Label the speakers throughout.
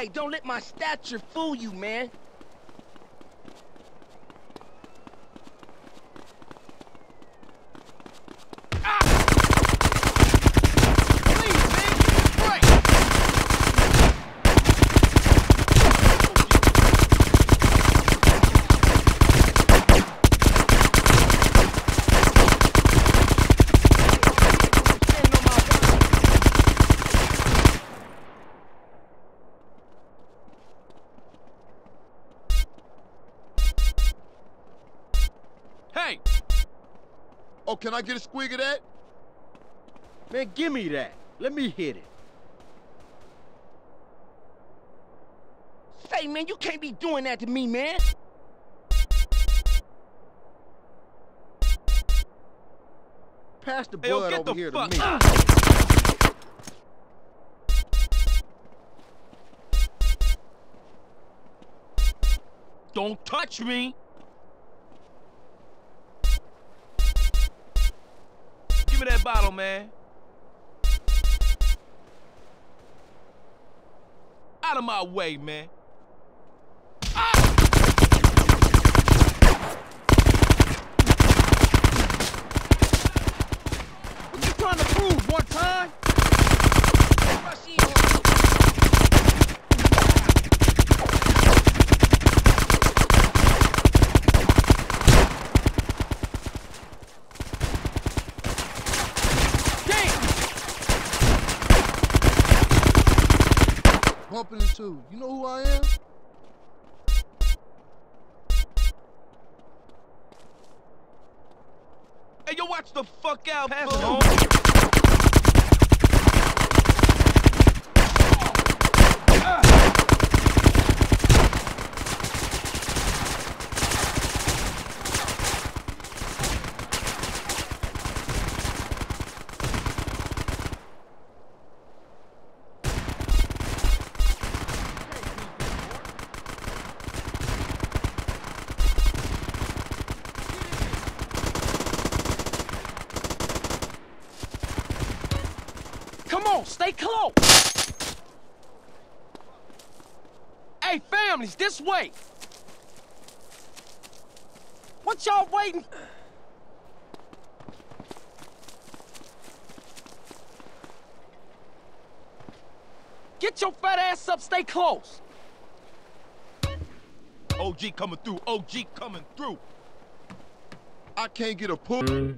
Speaker 1: Hey, don't let my stature fool you, man.
Speaker 2: Hey!
Speaker 3: Oh, can I get a squig of that?
Speaker 1: Man, give me that. Let me hit it. Say, man, you can't be doing that to me, man.
Speaker 3: Pass the
Speaker 2: Hey,
Speaker 3: blood
Speaker 2: get
Speaker 3: over
Speaker 2: the
Speaker 3: here
Speaker 2: fuck
Speaker 3: to me.
Speaker 2: out. Don't touch me! Give me that bottle, man. Out of my way, man.
Speaker 3: Bumping into. You know who I am?
Speaker 2: Hey, yo, watch the fuck out,
Speaker 1: Pass Come on. Hey, families, this way. What y'all waiting? Get your fat ass up, stay close.
Speaker 2: OG coming through. OG coming through.
Speaker 3: I can't get a pull.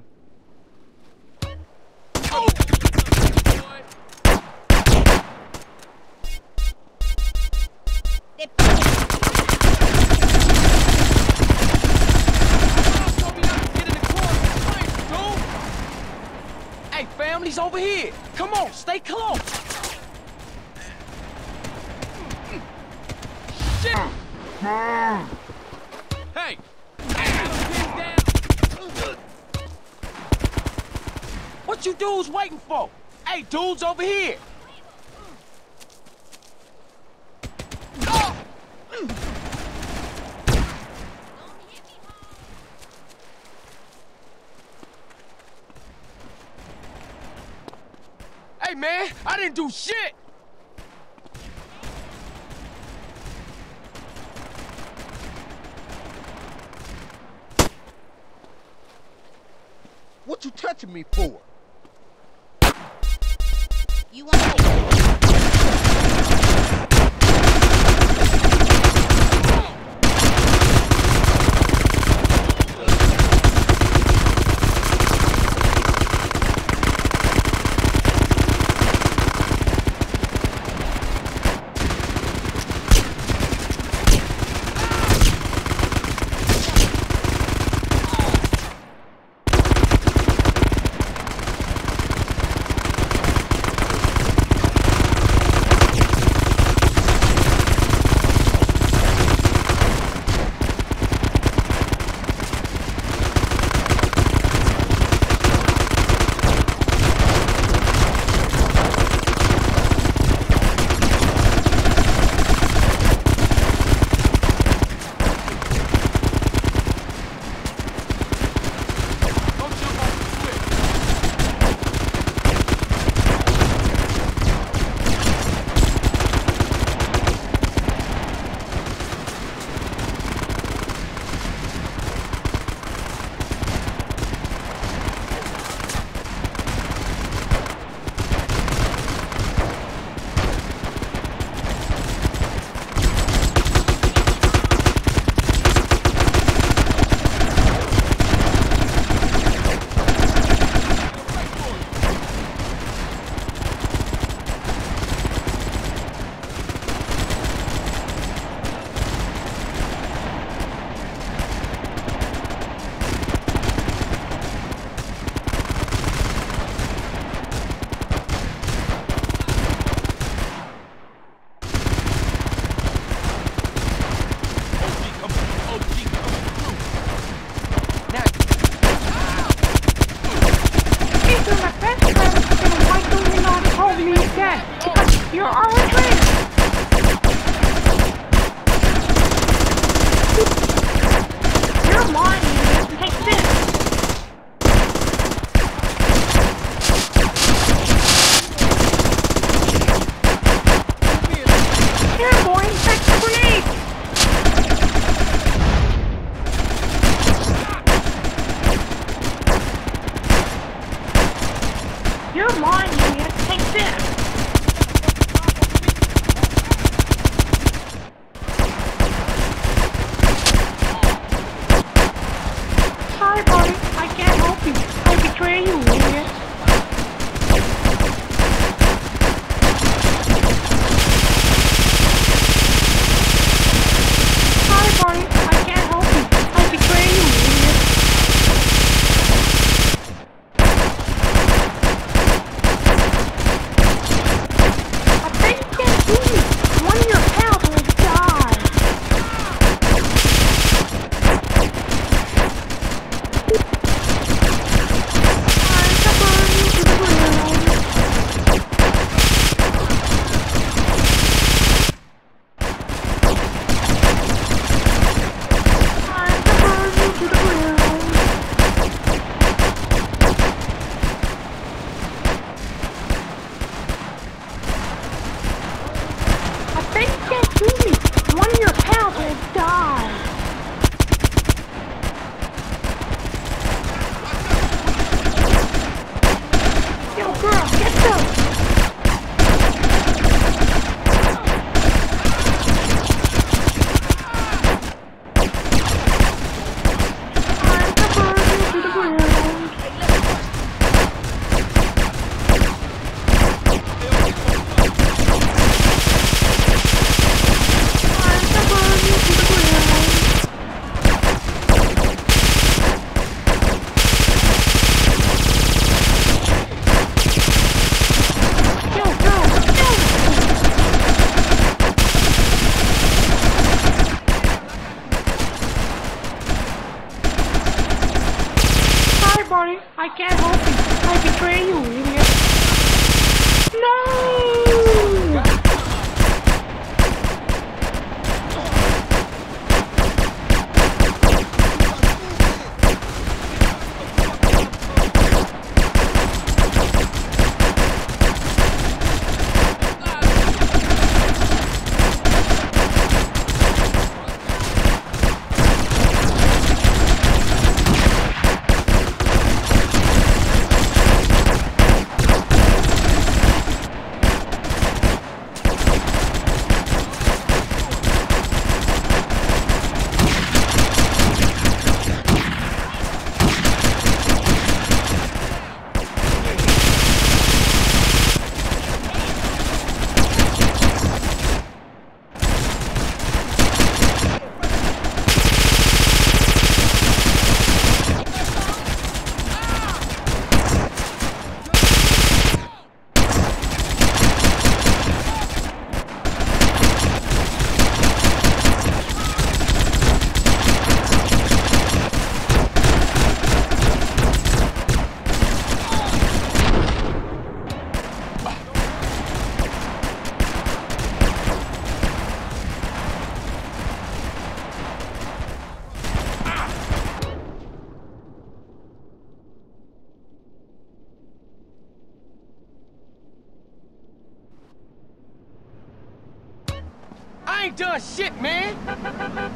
Speaker 1: Here. Come on, stay close. Shit!
Speaker 2: Hey!
Speaker 1: What you dudes waiting for? Hey, dudes over here. Hey, man, I didn't do shit.
Speaker 3: What you touching me for?
Speaker 4: You want
Speaker 1: Done shit, man.